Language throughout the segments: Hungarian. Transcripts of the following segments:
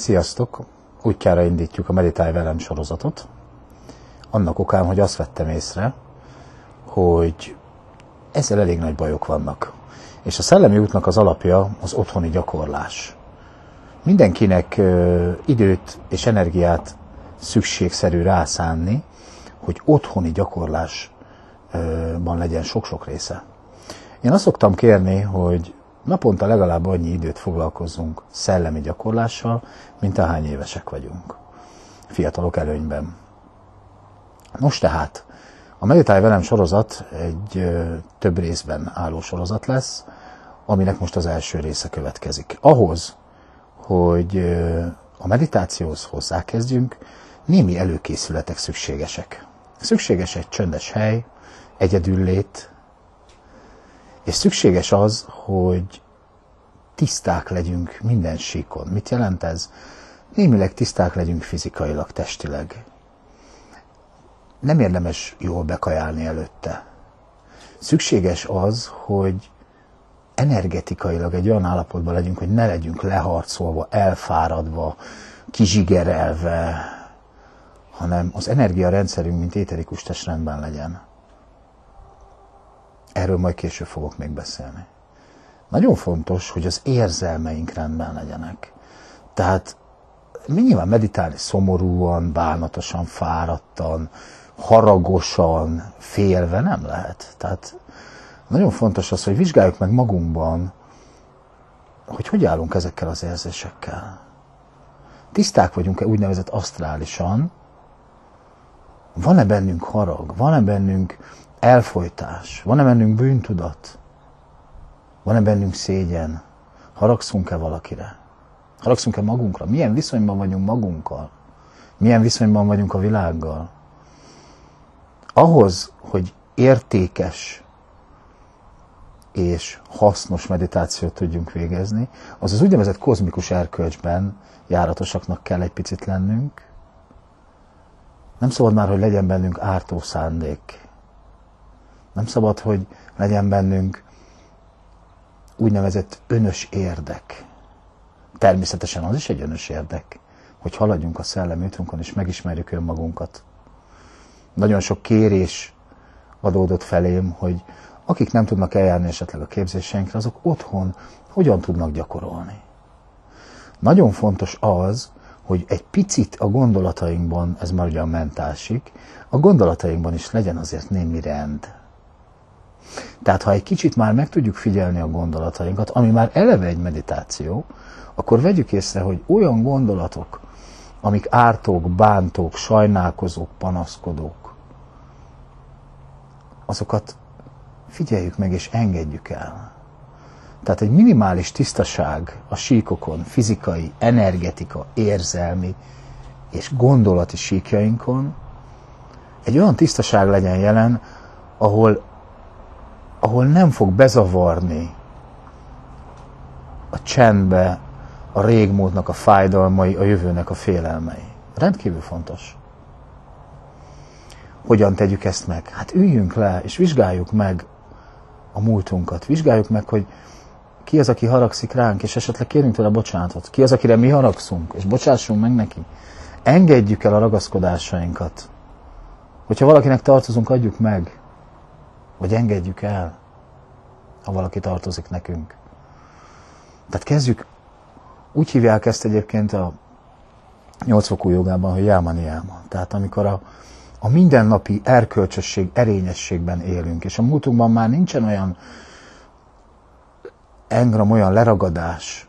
Sziasztok! Útjára indítjuk a Meditálj velem sorozatot. Annak okán, hogy azt vettem észre, hogy ezzel elég nagy bajok vannak. És a szellemi útnak az alapja az otthoni gyakorlás. Mindenkinek ö, időt és energiát szükségszerű rászánni, hogy otthoni gyakorlásban legyen sok-sok része. Én azt szoktam kérni, hogy naponta legalább annyi időt foglalkozzunk szellemi gyakorlással, mint ahány évesek vagyunk. Fiatalok előnyben. Most tehát, a Meditálj velem sorozat egy több részben álló sorozat lesz, aminek most az első része következik. Ahhoz, hogy a meditációhoz hozzákezdjünk, némi előkészületek szükségesek. Szükséges egy csöndes hely, egyedüllét, és szükséges az, hogy tiszták legyünk minden síkon. Mit jelent ez? Némileg tiszták legyünk fizikailag, testileg. Nem érdemes jól bekajálni előtte. Szükséges az, hogy energetikailag egy olyan állapotban legyünk, hogy ne legyünk leharcolva, elfáradva, kizsigerelve, hanem az energiarendszerünk, mint éterikus test rendben legyen. Erről majd később fogok még beszélni. Nagyon fontos, hogy az érzelmeink rendben legyenek. Tehát mi nyilván meditálni szomorúan, bánatosan, fáradtan, haragosan, félve nem lehet. Tehát nagyon fontos az, hogy vizsgáljuk meg magunkban, hogy hogy állunk ezekkel az érzésekkel. Tiszták vagyunk-e úgynevezett asztrálisan, van-e bennünk harag, van-e bennünk elfolytás, van-e bennünk bűntudat, van-e bennünk szégyen, haragszunk-e valakire, haragszunk-e magunkra, milyen viszonyban vagyunk magunkkal, milyen viszonyban vagyunk a világgal. Ahhoz, hogy értékes és hasznos meditációt tudjunk végezni, az az úgynevezett kozmikus erkölcsben járatosaknak kell egy picit lennünk, nem szabad már, hogy legyen bennünk ártó szándék. Nem szabad, hogy legyen bennünk úgynevezett önös érdek. Természetesen az is egy önös érdek, hogy haladjunk a szellemi útunkon, és megismerjük önmagunkat. Nagyon sok kérés adódott felém, hogy akik nem tudnak eljárni esetleg a képzéseinkre, azok otthon hogyan tudnak gyakorolni. Nagyon fontos az, hogy egy picit a gondolatainkban, ez már ugye a mentálsik, a gondolatainkban is legyen azért némi rend. Tehát ha egy kicsit már meg tudjuk figyelni a gondolatainkat, ami már eleve egy meditáció, akkor vegyük észre, hogy olyan gondolatok, amik ártók, bántók, sajnálkozók, panaszkodók, azokat figyeljük meg és engedjük el. Tehát egy minimális tisztaság a síkokon, fizikai, energetika, érzelmi és gondolati síkjainkon, egy olyan tisztaság legyen jelen, ahol, ahol nem fog bezavarni a csendbe a régmúltnak a fájdalmai, a jövőnek a félelmei. Rendkívül fontos. Hogyan tegyük ezt meg? Hát üljünk le, és vizsgáljuk meg a múltunkat. Vizsgáljuk meg, hogy ki az, aki haragszik ránk, és esetleg kérünk tőle bocsánatot? Ki az, akire mi haragszunk, és bocsássunk meg neki? Engedjük el a ragaszkodásainkat. Hogyha valakinek tartozunk, adjuk meg. Vagy engedjük el, ha valaki tartozik nekünk. Tehát kezdjük, úgy hívják ezt egyébként a nyolcfokú jogában, hogy jámani jáma. Tehát amikor a, a mindennapi erkölcsösség, erényességben élünk, és a múltunkban már nincsen olyan engram olyan leragadás,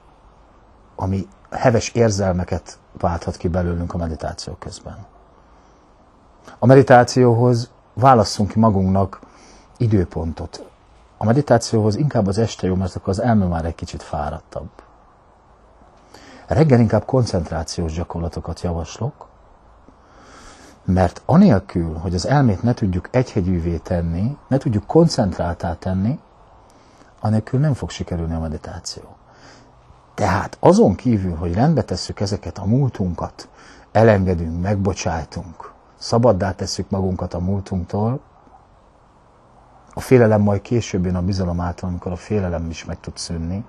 ami heves érzelmeket válthat ki belőlünk a meditáció közben. A meditációhoz válasszunk ki magunknak időpontot. A meditációhoz inkább az este jó, mert akkor az elme már egy kicsit fáradtabb. Reggel inkább koncentrációs gyakorlatokat javaslok, mert anélkül, hogy az elmét ne tudjuk egyhegyűvé tenni, ne tudjuk koncentráltá tenni, anélkül nem fog sikerülni a meditáció. Tehát azon kívül, hogy rendbe tesszük ezeket a múltunkat, elengedünk, megbocsájtunk, szabaddá tesszük magunkat a múltunktól, a félelem majd később jön a bizalom által, amikor a félelem is meg tud szűnni.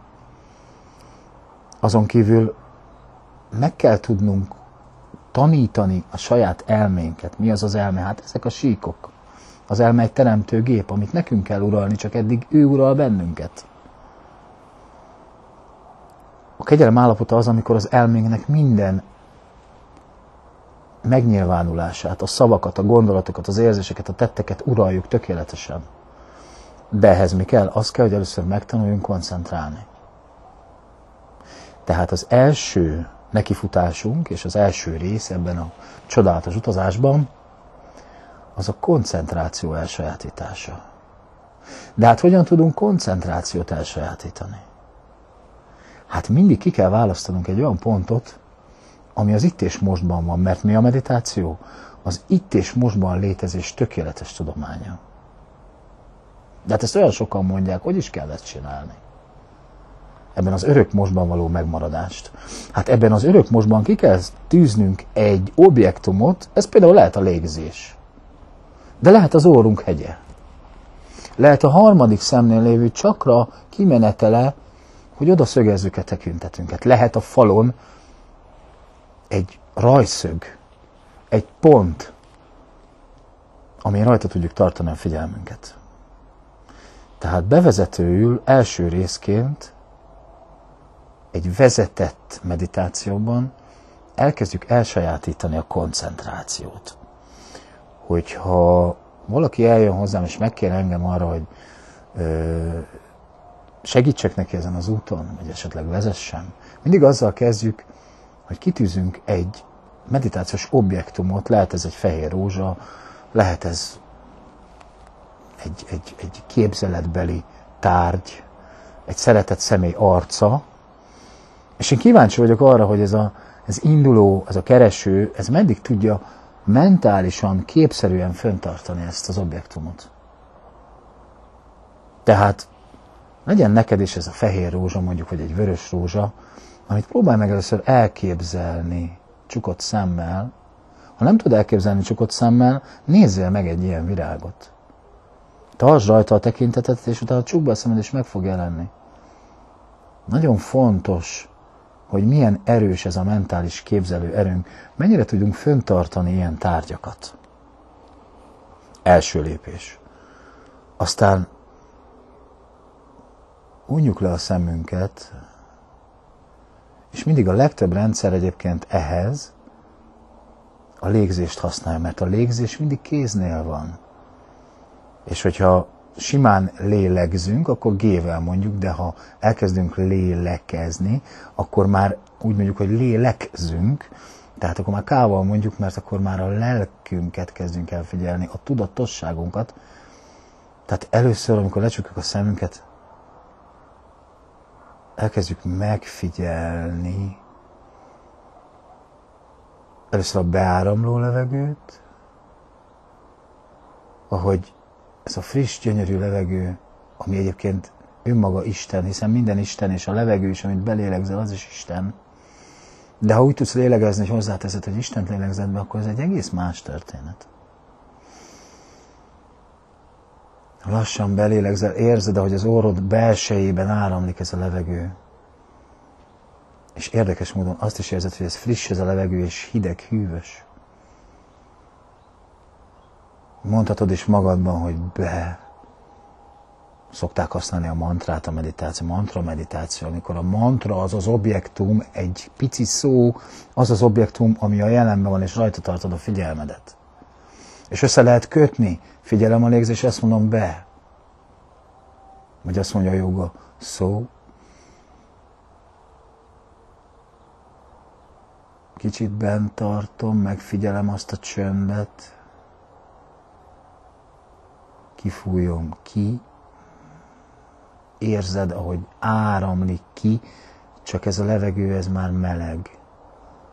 Azon kívül meg kell tudnunk tanítani a saját elménket. Mi az az elme? Hát ezek a síkok. Az elme egy teremtő gép, amit nekünk kell uralni, csak eddig ő ural bennünket. A kegyelem állapota az, amikor az elménknek minden megnyilvánulását, a szavakat, a gondolatokat, az érzéseket, a tetteket uraljuk tökéletesen. De ehhez mi kell? Az kell, hogy először megtanuljunk koncentrálni. Tehát az első nekifutásunk, és az első rész ebben a csodálatos utazásban, az a koncentráció elsajátítása. De hát hogyan tudunk koncentrációt elsajátítani? Hát mindig ki kell választanunk egy olyan pontot, ami az itt és mostban van, mert mi a meditáció? Az itt és mostban létezés tökéletes tudománya. De hát ezt olyan sokan mondják, hogy is kell ezt csinálni. Ebben az örök mostban való megmaradást. Hát ebben az örök mostban ki kell tűznünk egy objektumot, ez például lehet a légzés. De lehet az órunk hegye. Lehet a harmadik szemnél lévő csakra kimenetele, hogy oda szögezzük a tekintetünket. Lehet a falon egy rajszög, egy pont, ami rajta tudjuk tartani a figyelmünket. Tehát bevezetőül első részként egy vezetett meditációban elkezdjük elsajátítani a koncentrációt. Hogyha valaki eljön hozzám, és megkér engem arra, hogy ö, segítsek neki ezen az úton, vagy esetleg vezessem, mindig azzal kezdjük, hogy kitűzünk egy meditációs objektumot, lehet ez egy fehér rózsa, lehet ez egy, egy, egy képzeletbeli tárgy, egy szeretett személy arca, és én kíváncsi vagyok arra, hogy ez a ez induló, ez a kereső, ez meddig tudja mentálisan, képszerűen föntartani ezt az objektumot. Tehát legyen neked is ez a fehér rózsa, mondjuk, vagy egy vörös rózsa, amit próbálj meg először elképzelni csukott szemmel. Ha nem tud elképzelni csukott szemmel, nézzél meg egy ilyen virágot. Tartsd rajta a tekintetet, és utána csukd be a szemed, és meg fog jelenni. Nagyon fontos, hogy milyen erős ez a mentális képzelő erőnk, mennyire tudunk föntartani ilyen tárgyakat. Első lépés. Aztán unjuk le a szemünket, és mindig a legtöbb rendszer egyébként ehhez a légzést használja, mert a légzés mindig kéznél van. És hogyha simán lélegzünk, akkor gével mondjuk, de ha elkezdünk lélekezni, akkor már úgy mondjuk, hogy lélekzünk, tehát akkor már kával mondjuk, mert akkor már a lelkünket kezdünk el figyelni, a tudatosságunkat. Tehát először, amikor lecsukjuk a szemünket, elkezdjük megfigyelni először a beáramló levegőt, ahogy ez a friss, gyönyörű levegő, ami egyébként önmaga Isten, hiszen minden Isten, és a levegő is, amit belélegzel, az is Isten. De ha úgy tudsz lélegezni, hogy hozzáteszed, hogy Istent lélegzed be, akkor ez egy egész más történet. Lassan belélegzel, érzed, ahogy az orrod belsejében áramlik ez a levegő. És érdekes módon azt is érzed, hogy ez friss ez a levegő, és hideg, hűvös. Mondhatod is magadban, hogy be. Szokták használni a mantrát, a meditáció, mantra meditáció, amikor a mantra az az objektum, egy pici szó, az az objektum, ami a jelenben van, és rajta tartod a figyelmedet. És össze lehet kötni, figyelem a légzés, ezt mondom be. Vagy azt mondja a joga, szó, kicsit bent tartom, megfigyelem azt a csöndet, kifújom ki, érzed, ahogy áramlik ki, csak ez a levegő, ez már meleg,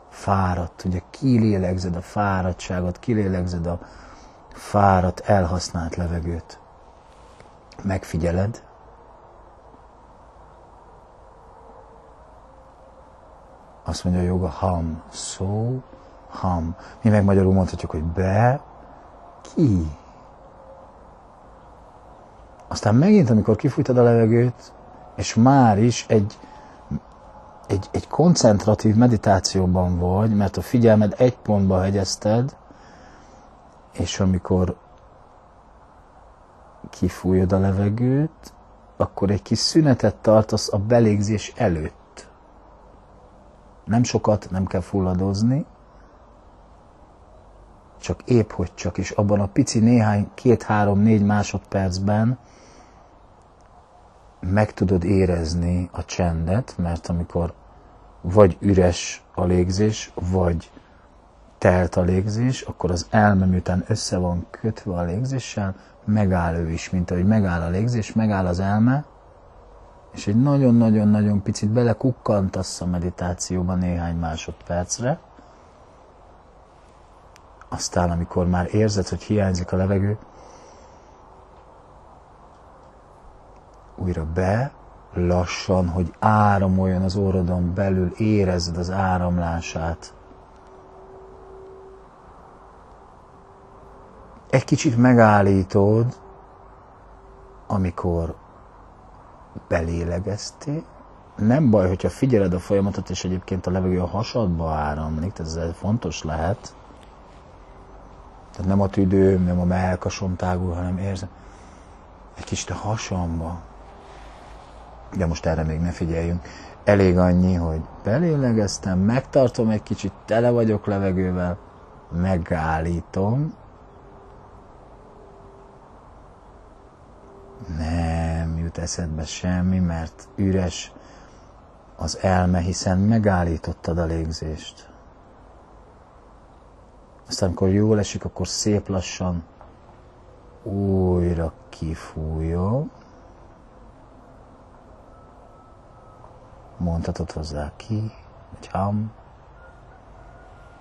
fáradt, ugye kilélegzed a fáradtságot, kilélegzed a fáradt, elhasznált levegőt. Megfigyeled, azt mondja a joga ham, szó, ham. Mi meg magyarul mondhatjuk, hogy be, ki. Aztán megint, amikor kifújtad a levegőt, és már is egy egy, egy koncentratív meditációban vagy, mert a figyelmed egy pontba hegyezted, és amikor kifújod a levegőt, akkor egy kis szünetet tartasz a belégzés előtt. Nem sokat, nem kell fulladozni, csak épp hogy csak, és abban a pici néhány, két-három-négy másodpercben meg tudod érezni a csendet, mert amikor vagy üres a légzés, vagy telt a légzés, akkor az elme, miután össze van kötve a légzéssel, megáll ő is, mint ahogy megáll a légzés, megáll az elme, és egy nagyon-nagyon-nagyon picit belekukkantasz a meditációba néhány másodpercre, aztán, amikor már érzed, hogy hiányzik a levegő, újra be, lassan, hogy áramoljon az orrodon belül, érezd az áramlását. Egy kicsit megállítod, amikor belélegeztél. Nem baj, hogyha figyeled a folyamatot, és egyébként a levegő a hasadba áramlik, ez fontos lehet. Tehát nem a tüdőm, nem a melkasom tágul, hanem érzem egy kicsit a hasamba, de most erre még ne figyeljünk. Elég annyi, hogy belélegeztem, megtartom egy kicsit, tele vagyok levegővel, megállítom, nem jut eszedbe semmi, mert üres az elme, hiszen megállítottad a légzést. Aztán, amikor jól esik, akkor szép lassan újra kifújom. Mondhatod hozzá ki, vagy ham,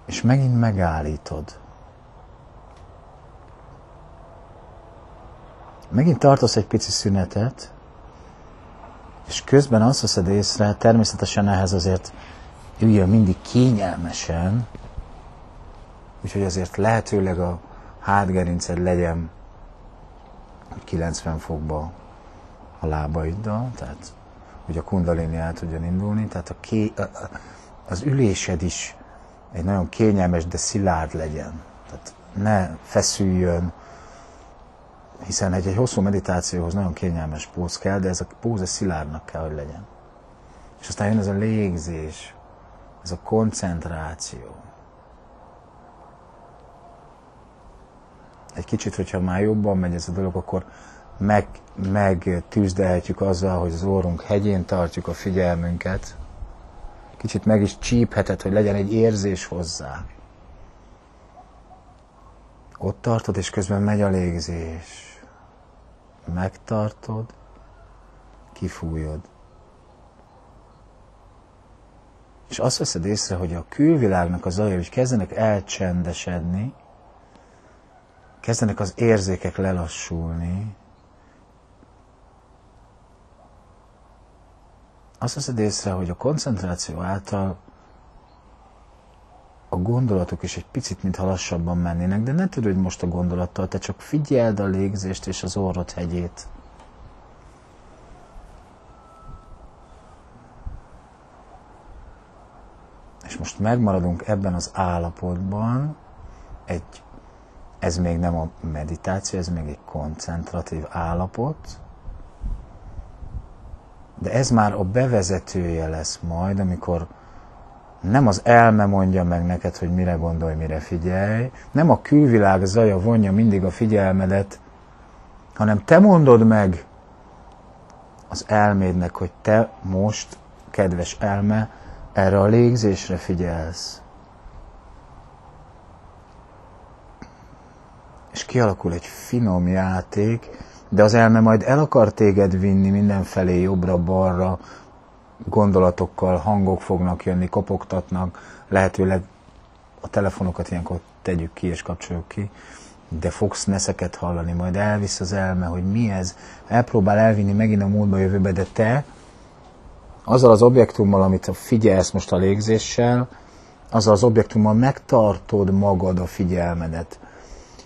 és megint megállítod. Megint tartasz egy pici szünetet, és közben azt veszed észre, természetesen ehhez azért üljön mindig kényelmesen, úgyhogy azért lehetőleg a hátgerinced legyen 90 fokba a lábaiddal, tehát hogy a kundalini el tudjon indulni, tehát a ké, az ülésed is egy nagyon kényelmes, de szilárd legyen. Tehát ne feszüljön, hiszen egy, egy hosszú meditációhoz nagyon kényelmes póz kell, de ez a póz szilárdnak kell, hogy legyen. És aztán jön ez a légzés, ez a koncentráció. Egy kicsit, hogyha már jobban megy ez a dolog, akkor meg, megtűzdelhetjük azzal, hogy az orrunk hegyén tartjuk a figyelmünket. Kicsit meg is csípheted, hogy legyen egy érzés hozzá. Ott tartod, és közben megy a légzés. Megtartod, kifújod. És azt veszed észre, hogy a külvilágnak az zajai, hogy kezdenek elcsendesedni, kezdenek az érzékek lelassulni, azt veszed észre, hogy a koncentráció által a gondolatok is egy picit, mintha lassabban mennének, de ne hogy most a gondolattal, te csak figyeld a légzést és az orrod hegyét. És most megmaradunk ebben az állapotban, egy, ez még nem a meditáció, ez még egy koncentratív állapot, de ez már a bevezetője lesz majd, amikor nem az elme mondja meg neked, hogy mire gondolj, mire figyelj, nem a külvilág zaja vonja mindig a figyelmedet, hanem te mondod meg az elmédnek, hogy te most, kedves elme, erre a légzésre figyelsz. És kialakul egy finom játék, de az elme majd el akar téged vinni mindenfelé, jobbra-balra, gondolatokkal, hangok fognak jönni, kopogtatnak, lehetőleg a telefonokat ilyenkor tegyük ki és kapcsoljuk ki, de fogsz neszeket hallani, majd elvisz az elme, hogy mi ez, elpróbál elvinni megint a múltba, jövőbe, de te azzal az objektummal, amit figyelsz most a légzéssel, azzal az objektummal megtartod magad a figyelmedet,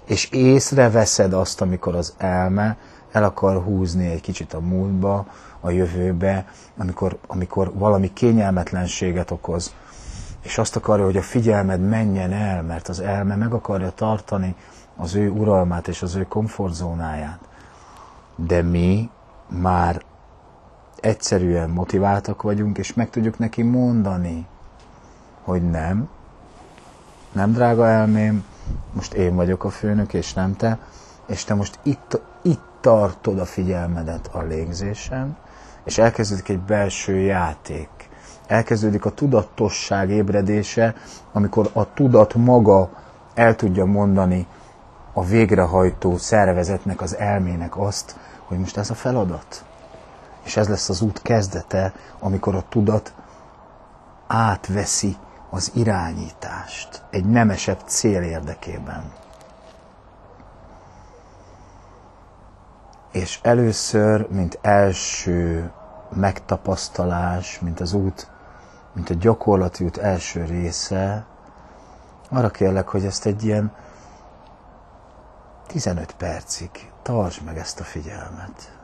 és észreveszed azt, amikor az elme el akar húzni egy kicsit a múltba, a jövőbe, amikor, amikor valami kényelmetlenséget okoz, és azt akarja, hogy a figyelmed menjen el, mert az elme meg akarja tartani az ő uralmát és az ő komfortzónáját. De mi már egyszerűen motiváltak vagyunk, és meg tudjuk neki mondani, hogy nem, nem drága elmém, most én vagyok a főnök, és nem te, és te most itt, tartod a figyelmedet a légzésen, és elkezdődik egy belső játék. Elkezdődik a tudatosság ébredése, amikor a tudat maga el tudja mondani a végrehajtó szervezetnek, az elmének azt, hogy most ez a feladat. És ez lesz az út kezdete, amikor a tudat átveszi az irányítást egy nemesebb cél érdekében. És először, mint első megtapasztalás, mint az út, mint a gyakorlati út első része, arra kérlek, hogy ezt egy ilyen 15 percig tartsd meg ezt a figyelmet.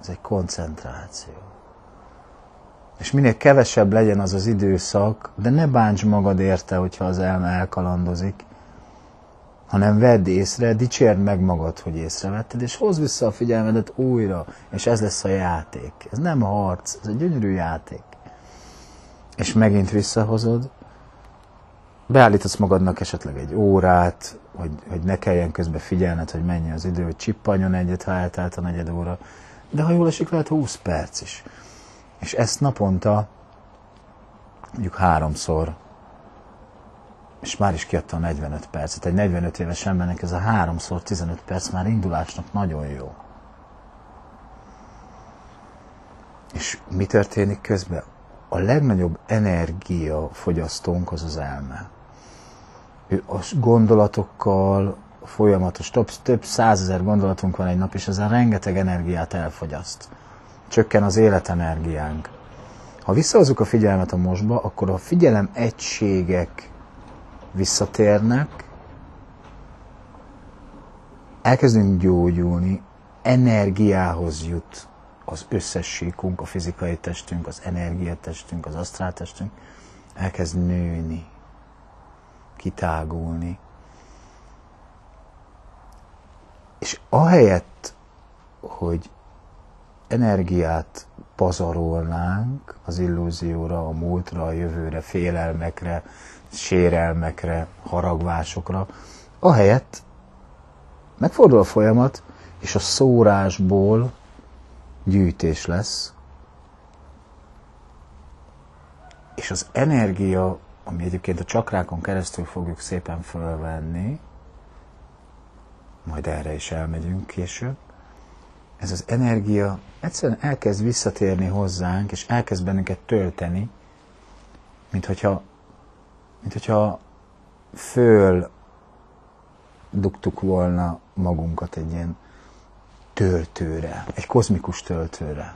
Ez egy koncentráció. És minél kevesebb legyen az az időszak, de ne bánts magad érte, hogyha az elme elkalandozik, hanem vedd észre, dicsérd meg magad, hogy észrevetted, és hozd vissza a figyelmedet újra, és ez lesz a játék. Ez nem harc, ez egy gyönyörű játék. És megint visszahozod, beállítasz magadnak esetleg egy órát, hogy, hogy ne kelljen közben figyelned, hogy mennyi az idő, hogy csippanjon egyet, ha eltelt a negyed óra. De ha jól esik, lehet 20 perc is. És ezt naponta mondjuk háromszor és már is kiadta a 45 percet. Egy 45 éves embernek ez a 3x 15 perc már indulásnak nagyon jó. És mi történik közben? A legnagyobb energia fogyasztónk az az elme. Ő a gondolatokkal, folyamatos, több, több százezer gondolatunk van egy nap, és ezzel rengeteg energiát elfogyaszt. Csökken az életenergiánk. Ha visszahozzuk a figyelmet a mostba, akkor a figyelem egységek visszatérnek, elkezdünk gyógyulni, energiához jut az összes a fizikai testünk, az energiatestünk, az asztráltestünk, elkezd nőni, kitágulni. És ahelyett, hogy energiát pazarolnánk az illúzióra, a múltra, a jövőre, félelmekre, sérelmekre, haragvásokra, ahelyett megfordul a folyamat, és a szórásból gyűjtés lesz, és az energia, ami egyébként a csakrákon keresztül fogjuk szépen fölvenni, majd erre is elmegyünk később, ez az energia egyszerűen elkezd visszatérni hozzánk, és elkezd bennünket tölteni, mint hogyha mint hogyha föl dugtuk volna magunkat egy ilyen töltőre, egy kozmikus töltőre.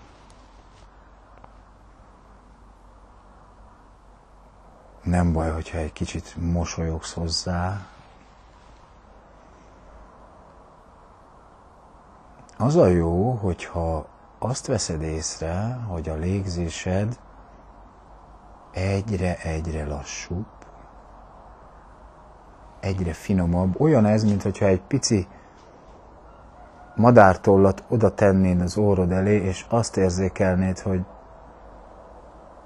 Nem baj, hogyha egy kicsit mosolyogsz hozzá. Az a jó, hogyha azt veszed észre, hogy a légzésed egyre-egyre lassúbb, egyre finomabb. Olyan ez, mintha egy pici madártollat oda tennéd az órod elé, és azt érzékelnéd, hogy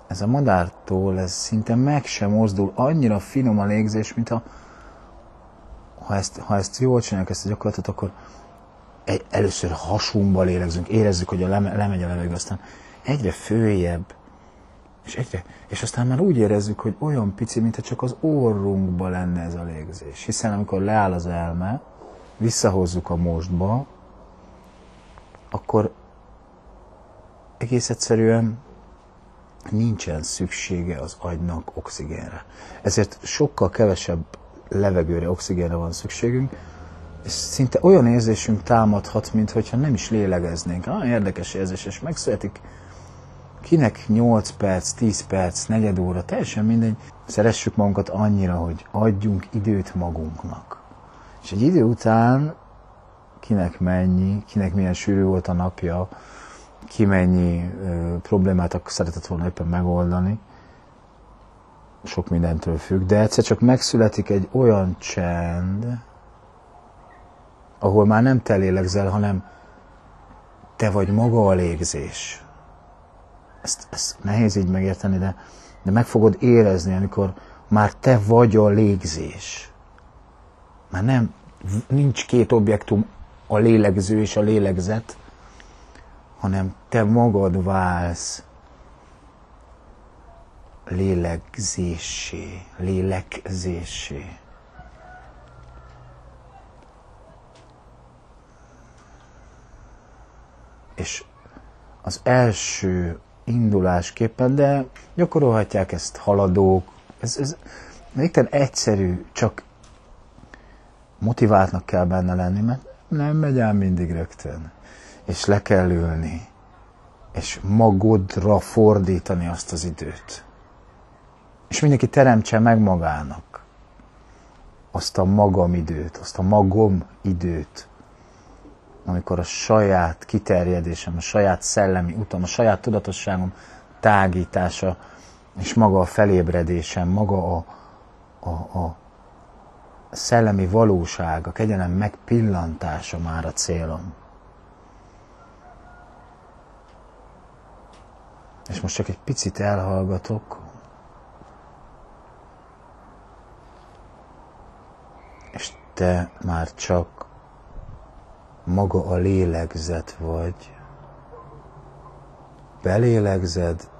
ez a madártól, ez szinte meg sem mozdul, annyira finom a légzés, mint ha, ha, ezt, ha ezt jól csináljuk, ezt a gyakorlatot, akkor először hasunkba lélegzünk, érezzük, hogy a leme, lemegy a levegő, aztán egyre följebb, és, egyre, és aztán már úgy érezzük, hogy olyan pici, mintha csak az orrunkba lenne ez a légzés. Hiszen amikor leáll az elme, visszahozzuk a mostba, akkor egész egyszerűen nincsen szüksége az agynak oxigénre. Ezért sokkal kevesebb levegőre, oxigénre van szükségünk, és szinte olyan érzésünk támadhat, mintha nem is lélegeznénk. Ah, érdekes érzés, és megszületik Kinek 8 perc, 10 perc, negyed óra, teljesen mindegy. Szeressük magunkat annyira, hogy adjunk időt magunknak. És egy idő után kinek mennyi, kinek milyen sűrű volt a napja, ki mennyi ö, problémát szeretett volna éppen megoldani. Sok mindentől függ, de egyszer csak megszületik egy olyan csend, ahol már nem te lélegzel, hanem te vagy maga a légzés. Ezt, ezt nehéz így megérteni, de, de meg fogod érezni, amikor már te vagy a légzés. Már nem, nincs két objektum, a lélegző és a lélegzet, hanem te magad válsz lélegzésé, lélekzésé. És az első indulásképpen, de gyakorolhatják ezt haladók, ez, ez végtelen egyszerű, csak motiváltnak kell benne lenni, mert nem megy ám mindig rögtön. És le kell ülni, és magodra fordítani azt az időt. És mindenki teremtse meg magának azt a magam időt, azt a magom időt, amikor a saját kiterjedésem, a saját szellemi utam, a saját tudatosságom tágítása, és maga a felébredésem, maga a, a, a szellemi valóság, a kegyelem megpillantása már a célom. És most csak egy picit elhallgatok, és te már csak maga a lélegzet vagy. Belélegzed,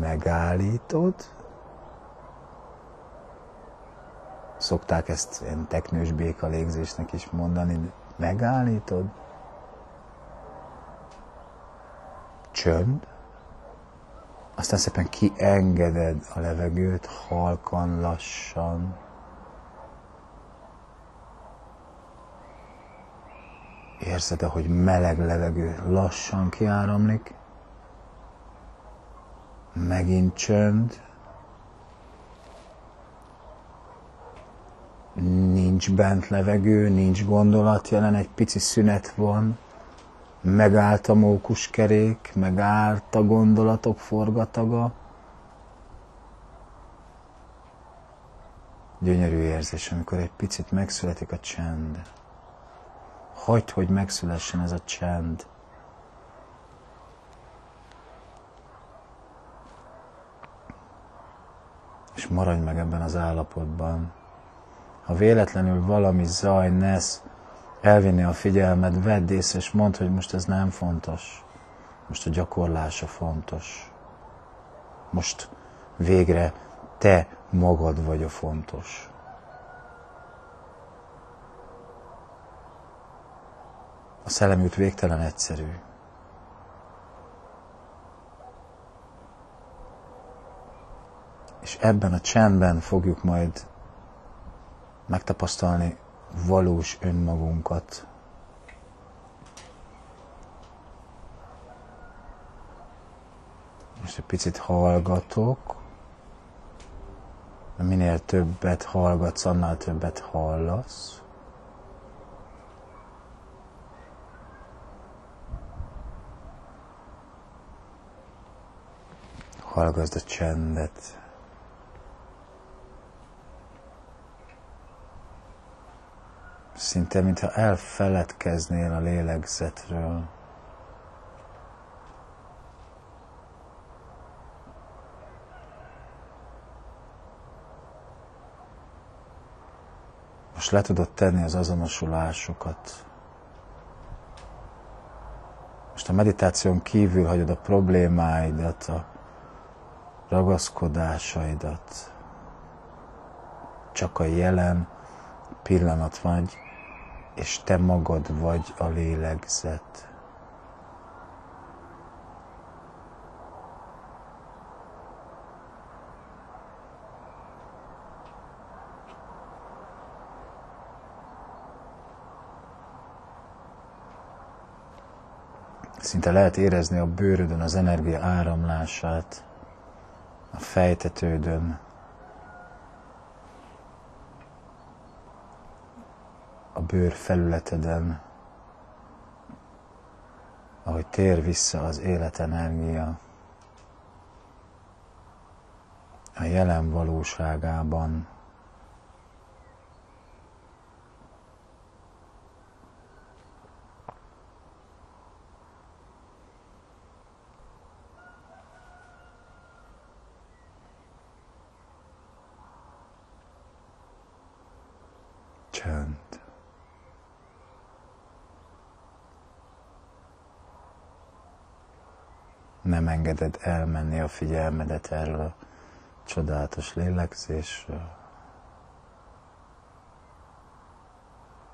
megállítod, szokták ezt ilyen teknős béka légzésnek is mondani, megállítod, csönd, aztán szépen kiengeded a levegőt halkan, lassan, Érzed, ahogy meleg levegő lassan kiáramlik, megint csönd, nincs bent levegő, nincs gondolat jelen, egy pici szünet van, megállt a mókuskerék, megállt a gondolatok forgataga. Gyönyörű érzés, amikor egy picit megszületik a csend. Hagyd, hogy megszülessen ez a csend. És maradj meg ebben az állapotban. Ha véletlenül valami zaj, nesz, elvinni a figyelmed, vedd észre, és mondd, hogy most ez nem fontos. Most a gyakorlása fontos. Most végre te magad vagy a fontos. A szellemült végtelen egyszerű. És ebben a csendben fogjuk majd megtapasztalni valós önmagunkat. Most egy picit hallgatok. Minél többet hallgatsz, annál többet hallasz. Hallgassd a csendet. Szinte, mintha elfeledkeznél a lélegzetről. Most le tudod tenni az azonosulásokat. Most a meditáción kívül hagyod a problémáidat, a ragaszkodásaidat. Csak a jelen pillanat vagy, és te magad vagy a lélegzet. Szinte lehet érezni a bőrödön az energia áramlását, a fejtetődön, a bőr felületeden, ahogy tér vissza az életenergia a jelen valóságában. Csend. Nem engeded elmenni a figyelmedet erről a csodálatos lélegzésről.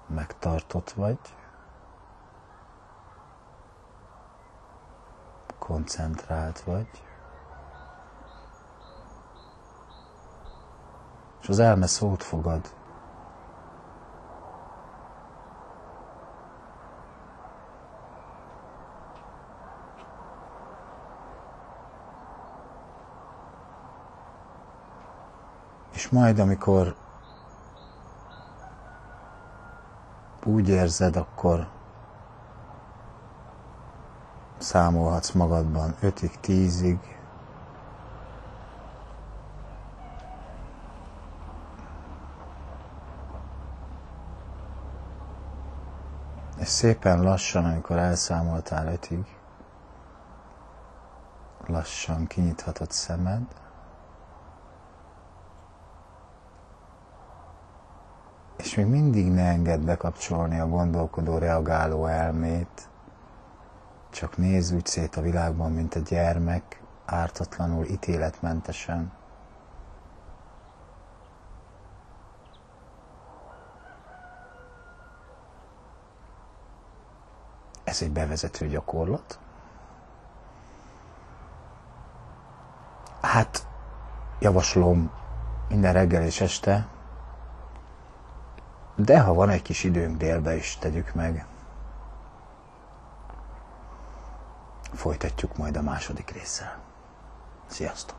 Megtartott vagy. Koncentrált vagy. És az elme szót fogad. Majd, amikor úgy érzed, akkor számolhatsz magadban ötig, tízig, És szépen lassan, amikor elszámoltál ötig, lassan kinyithatod szemed, és még mindig ne engedd bekapcsolni a gondolkodó, reagáló elmét, csak nézz úgy szét a világban, mint a gyermek, ártatlanul, ítéletmentesen. Ez egy bevezető gyakorlat. Hát javaslom minden reggel és este, de ha van egy kis időnk délbe is, tegyük meg. Folytatjuk majd a második résszel. Sziasztok!